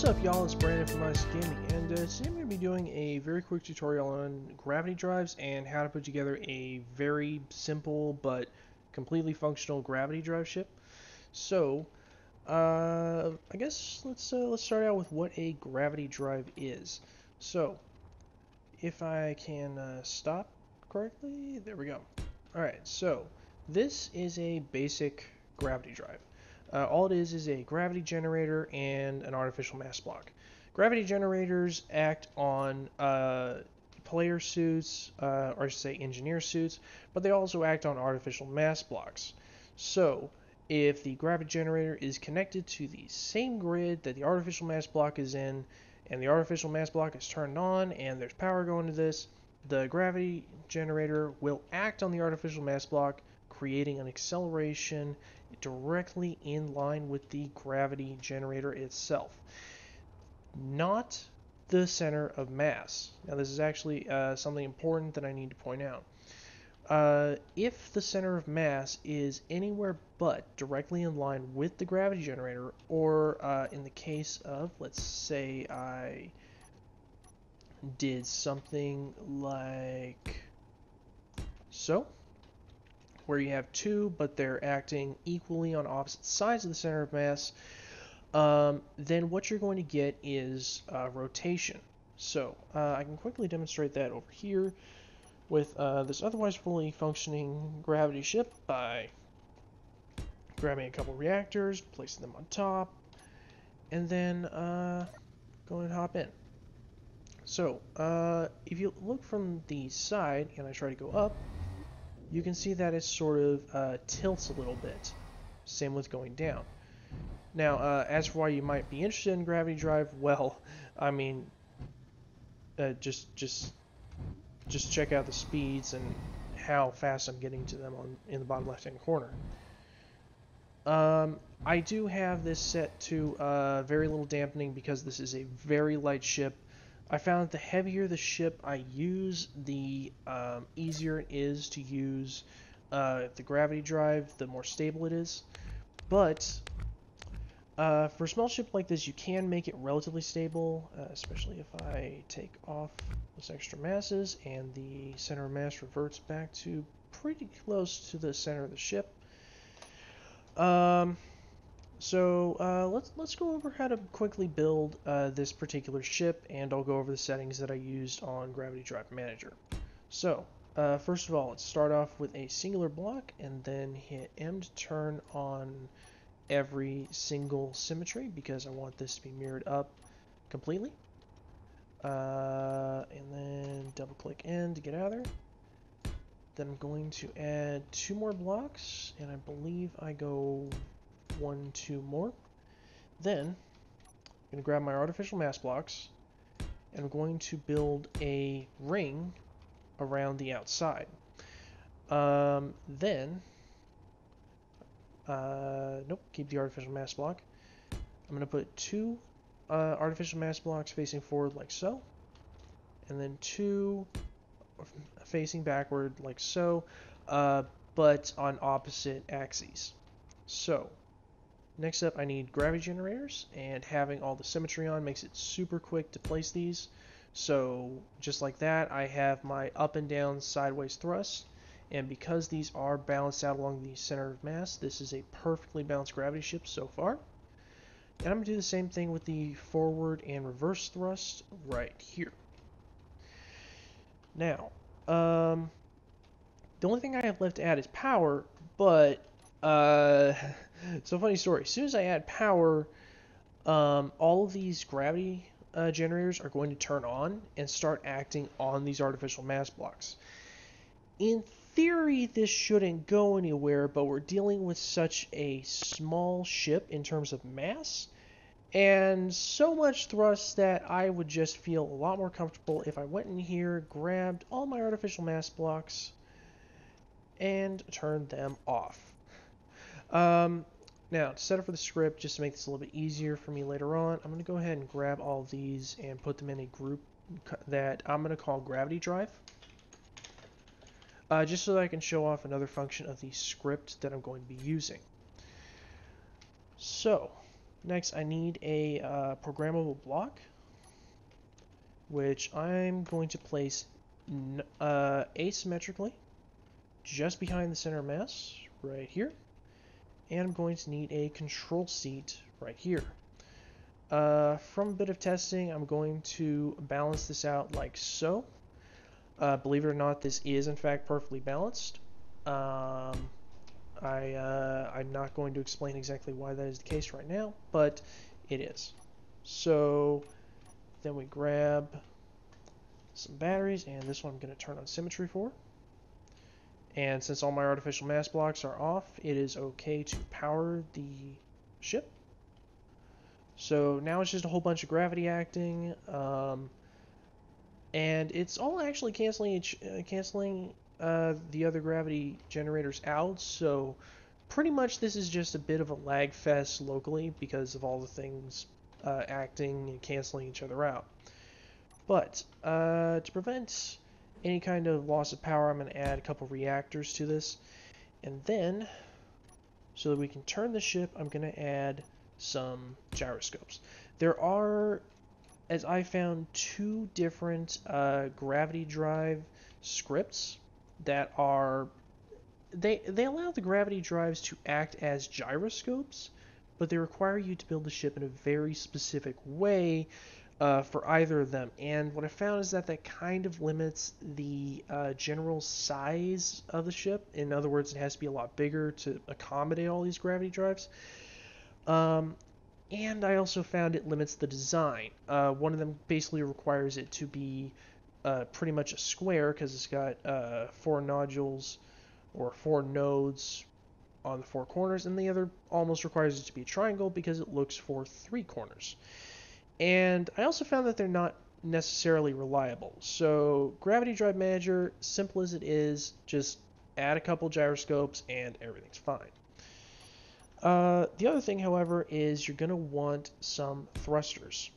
What's up y'all, it's Brandon from Ice Gaming, and uh, today I'm going to be doing a very quick tutorial on gravity drives and how to put together a very simple but completely functional gravity drive ship. So, uh, I guess let's, uh, let's start out with what a gravity drive is. So, if I can uh, stop correctly, there we go. Alright, so this is a basic gravity drive. Uh, all it is is a gravity generator and an artificial mass block. Gravity generators act on uh, player suits, uh, or I should say engineer suits, but they also act on artificial mass blocks. So, if the gravity generator is connected to the same grid that the artificial mass block is in, and the artificial mass block is turned on and there's power going to this, the gravity generator will act on the artificial mass block, creating an acceleration directly in line with the gravity generator itself, not the center of mass. Now, this is actually uh, something important that I need to point out. Uh, if the center of mass is anywhere but directly in line with the gravity generator, or uh, in the case of, let's say I did something like so, where you have two, but they're acting equally on opposite sides of the center of mass, um, then what you're going to get is uh, rotation. So uh, I can quickly demonstrate that over here with uh, this otherwise fully functioning gravity ship by grabbing a couple reactors, placing them on top, and then uh, going and hop in. So, uh, if you look from the side and I try to go up, you can see that it sort of uh, tilts a little bit. Same with going down. Now, uh, as for why you might be interested in gravity drive, well, I mean, uh, just just just check out the speeds and how fast I'm getting to them on in the bottom left-hand corner. Um, I do have this set to uh, very little dampening because this is a very light ship I found that the heavier the ship I use, the um, easier it is to use uh, the gravity drive, the more stable it is. But uh, for a small ship like this, you can make it relatively stable, uh, especially if I take off those extra masses and the center of mass reverts back to pretty close to the center of the ship. Um, so uh, let's let's go over how to quickly build uh, this particular ship, and I'll go over the settings that I used on Gravity Drive Manager. So uh, first of all, let's start off with a singular block, and then hit M to turn on every single symmetry because I want this to be mirrored up completely. Uh, and then double click N to get out of there. Then I'm going to add two more blocks, and I believe I go one, two more. Then, I'm going to grab my artificial mass blocks, and I'm going to build a ring around the outside. Um, then, uh, nope, keep the artificial mass block. I'm going to put two uh, artificial mass blocks facing forward like so, and then two facing backward like so, uh, but on opposite axes. So, Next up, I need gravity generators, and having all the symmetry on makes it super quick to place these. So just like that, I have my up and down sideways thrust, and because these are balanced out along the center of mass, this is a perfectly balanced gravity ship so far. And I'm going to do the same thing with the forward and reverse thrust right here. Now, um, the only thing I have left to add is power, but uh, so funny story. As soon as I add power, um, all of these gravity uh, generators are going to turn on and start acting on these artificial mass blocks. In theory, this shouldn't go anywhere, but we're dealing with such a small ship in terms of mass and so much thrust that I would just feel a lot more comfortable if I went in here, grabbed all my artificial mass blocks, and turned them off. Um, now, to set up for the script, just to make this a little bit easier for me later on, I'm going to go ahead and grab all these and put them in a group that I'm going to call Gravity Drive. Uh, just so that I can show off another function of the script that I'm going to be using. So, Next, I need a uh, programmable block, which I'm going to place uh, asymmetrically just behind the center mass right here. And I'm going to need a control seat right here. Uh, from a bit of testing, I'm going to balance this out like so. Uh, believe it or not, this is in fact perfectly balanced. Um, I, uh, I'm not going to explain exactly why that is the case right now, but it is. So then we grab some batteries, and this one I'm going to turn on symmetry for. And since all my artificial mass blocks are off, it is okay to power the ship. So now it's just a whole bunch of gravity acting, um, and it's all actually canceling uh, canceling uh, the other gravity generators out, so pretty much this is just a bit of a lag fest locally because of all the things uh, acting and canceling each other out. But uh, to prevent any kind of loss of power, I'm going to add a couple reactors to this. And then, so that we can turn the ship, I'm going to add some gyroscopes. There are, as I found, two different uh, gravity drive scripts that are they they allow the gravity drives to act as gyroscopes, but they require you to build the ship in a very specific way uh, for either of them. And what I found is that that kind of limits the uh, general size of the ship. In other words, it has to be a lot bigger to accommodate all these gravity drives. Um, and I also found it limits the design. Uh, one of them basically requires it to be uh, pretty much a square because it's got uh, four nodules or four nodes on the four corners, and the other almost requires it to be a triangle because it looks for three corners. And I also found that they're not necessarily reliable. So Gravity Drive Manager, simple as it is, just add a couple gyroscopes and everything's fine. Uh, the other thing, however, is you're going to want some thrusters.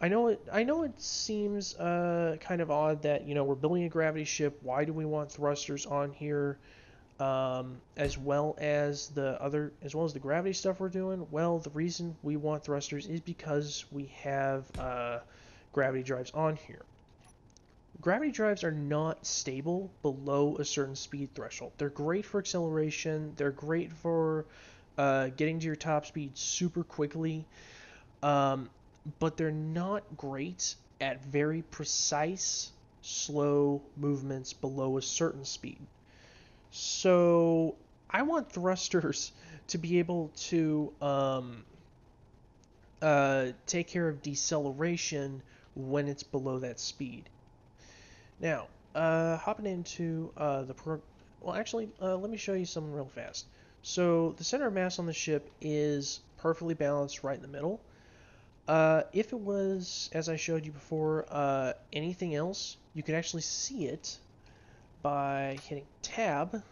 I know it. I know it seems uh, kind of odd that you know we're building a gravity ship. Why do we want thrusters on here, um, as well as the other, as well as the gravity stuff we're doing? Well, the reason we want thrusters is because we have uh, gravity drives on here. Gravity drives are not stable below a certain speed threshold. They're great for acceleration. They're great for uh, getting to your top speed super quickly. Um, but they're not great at very precise, slow movements below a certain speed. So I want thrusters to be able to um, uh, take care of deceleration when it's below that speed. Now, uh, hopping into uh, the pro- well, actually, uh, let me show you something real fast. So the center of mass on the ship is perfectly balanced right in the middle. Uh, if it was, as I showed you before, uh, anything else, you could actually see it by hitting Tab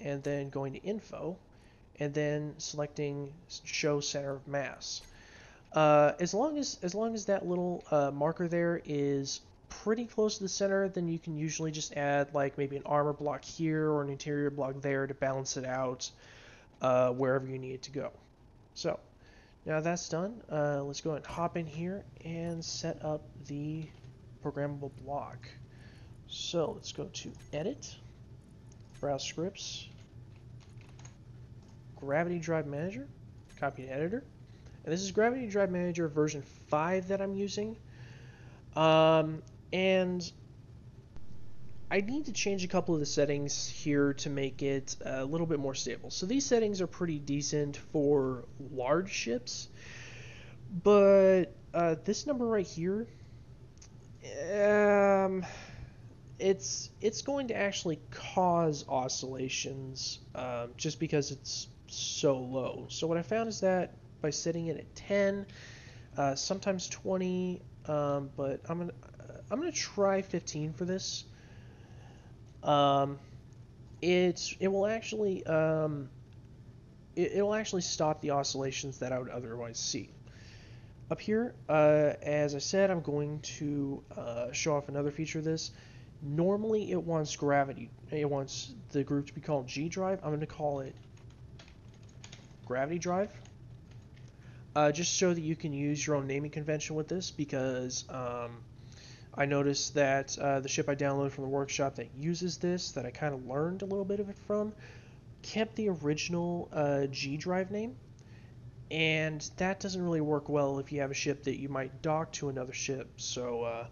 and then going to Info and then selecting Show Center of Mass. Uh, as long as as long as that little uh, marker there is pretty close to the center, then you can usually just add like maybe an armor block here or an interior block there to balance it out uh, wherever you need it to go. So now that's done, uh, let's go ahead and hop in here and set up the programmable block. So let's go to Edit, Browse Scripts, Gravity Drive Manager, copy to Editor. And this is Gravity Drive Manager version 5 that I'm using. Um, and I need to change a couple of the settings here to make it a little bit more stable. So these settings are pretty decent for large ships, but uh, this number right here, um, it's it's going to actually cause oscillations um, just because it's so low. So what I found is that by setting it at 10, uh, sometimes 20, um, but I'm gonna I'm gonna try 15 for this um, it's it will actually um, it, it will actually stop the oscillations that I would otherwise see. Up here, uh, as I said, I'm going to uh, show off another feature of this. Normally, it wants gravity. It wants the group to be called G drive. I'm going to call it gravity drive. uh, just so that you can use your own naming convention with this because um, I noticed that uh, the ship I downloaded from the workshop that uses this, that I kind of learned a little bit of it from, kept the original uh, G drive name. And that doesn't really work well if you have a ship that you might dock to another ship. So, uh,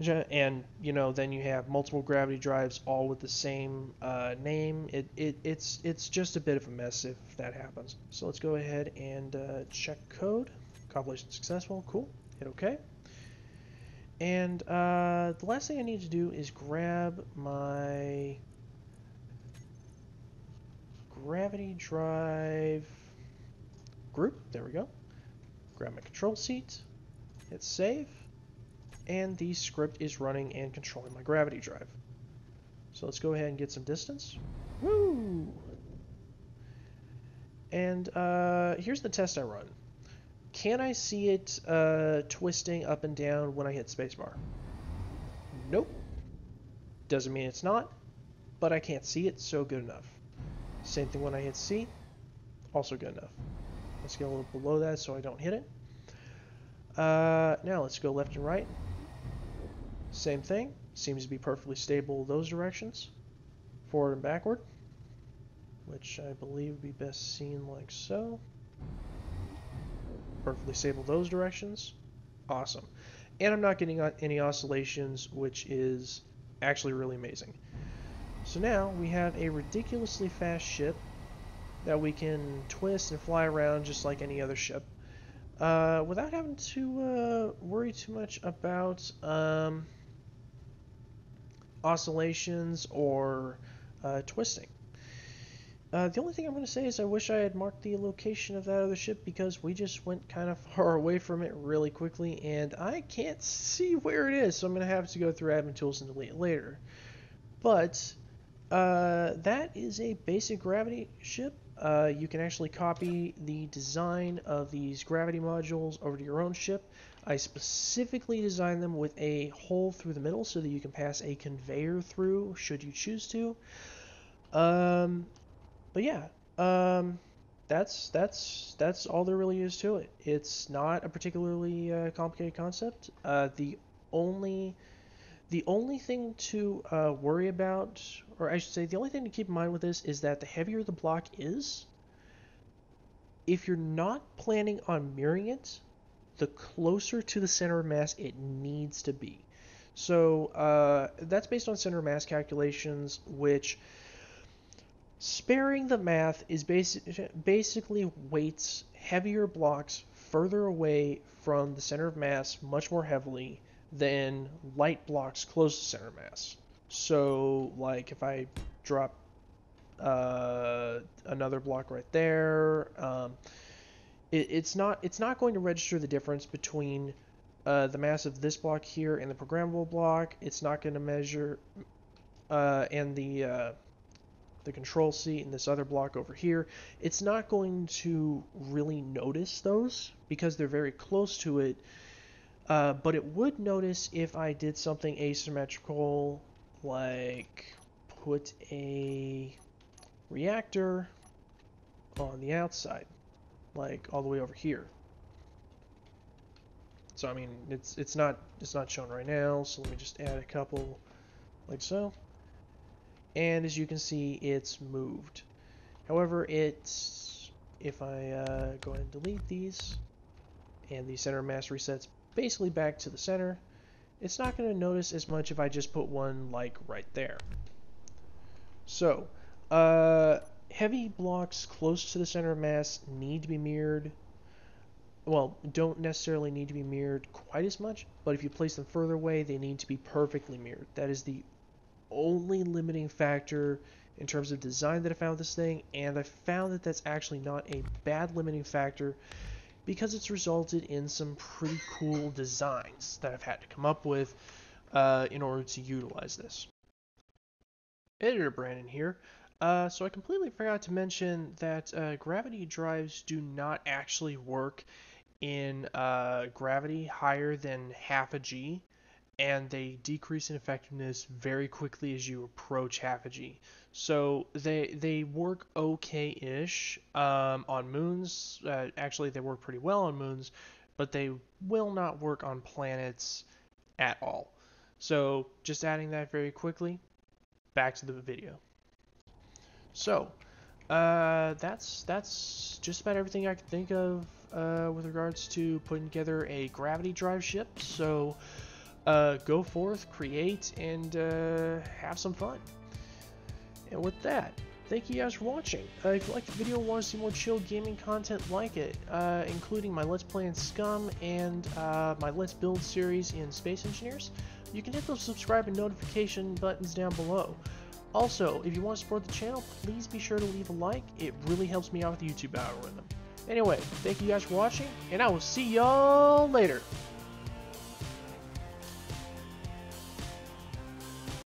and you know, then you have multiple gravity drives all with the same uh, name. It, it it's it's just a bit of a mess if that happens. So let's go ahead and uh, check code. Compilation successful. Cool. Hit OK. And uh, the last thing I need to do is grab my gravity drive group. There we go. Grab my control seat. Hit save and the script is running and controlling my gravity drive. So let's go ahead and get some distance. Woo! And uh, here's the test I run. Can I see it uh, twisting up and down when I hit spacebar? Nope. Doesn't mean it's not, but I can't see it, so good enough. Same thing when I hit C, also good enough. Let's get a little below that so I don't hit it. Uh, now let's go left and right. Same thing. Seems to be perfectly stable those directions. Forward and backward. Which I believe would be best seen like so. Perfectly stable those directions. Awesome. And I'm not getting any oscillations, which is actually really amazing. So now we have a ridiculously fast ship that we can twist and fly around just like any other ship. Uh, without having to uh, worry too much about um, oscillations or uh, twisting. Uh, the only thing I'm going to say is I wish I had marked the location of that other ship because we just went kind of far away from it really quickly and I can't see where it is, so I'm going to have to go through admin tools and delete it later. But uh, that is a basic gravity ship. Uh, you can actually copy the design of these gravity modules over to your own ship. I specifically designed them with a hole through the middle so that you can pass a conveyor through should you choose to. Um, but yeah, um, that's that's that's all there really is to it. It's not a particularly uh, complicated concept. Uh, the only the only thing to uh, worry about, or I should say, the only thing to keep in mind with this is that the heavier the block is, if you're not planning on mirroring it, the closer to the center of mass it needs to be. So uh, that's based on center of mass calculations, which sparing the math is basi- basically weights heavier blocks further away from the center of mass much more heavily than light blocks close to center of mass. So, like if I drop uh, another block right there, um, it, it's not it's not going to register the difference between uh, the mass of this block here and the programmable block. It's not going to measure uh, and the uh, the control seat and this other block over here. It's not going to really notice those because they're very close to it. Uh, but it would notice if I did something asymmetrical, like put a reactor on the outside like all the way over here. So I mean, it's it's not it's not shown right now. So let me just add a couple, like so. And as you can see, it's moved. However, it's if I uh, go ahead and delete these, and the center mass resets basically back to the center, it's not going to notice as much if I just put one like right there. So, uh, heavy blocks close to the center of mass need to be mirrored. Well, don't necessarily need to be mirrored quite as much, but if you place them further away, they need to be perfectly mirrored. That is the only limiting factor in terms of design that I found this thing, and I found that that's actually not a bad limiting factor because it's resulted in some pretty cool designs that I've had to come up with uh, in order to utilize this. Editor Brandon here. Uh, so I completely forgot to mention that uh, gravity drives do not actually work in uh, gravity higher than half a g. and they decrease in effectiveness very quickly as you approach half a G. So they they work okay-ish um, on moons. Uh, actually, they work pretty well on moons, but they will not work on planets at all. So just adding that very quickly. Back to the video. So uh, that's that's just about everything I can think of uh, with regards to putting together a gravity drive ship. So uh, go forth, create, and uh, have some fun. And with that, thank you guys for watching. Uh, if you liked the video and want to see more chill gaming content like it, uh, including my Let's Play in Scum and my Let's Build series in Space Engineers, you can hit those subscribe and notification buttons down below. Also, if you want to support the channel, please be sure to leave a like. It really helps me out with the YouTube algorithm. Anyway, thank you guys for watching, and I will see y'all later.